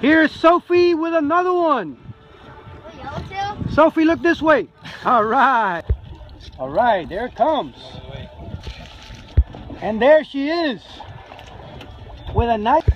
Here's Sophie with another one. Sophie, look this way. All right. All right, there it comes. And there she is. With a knife.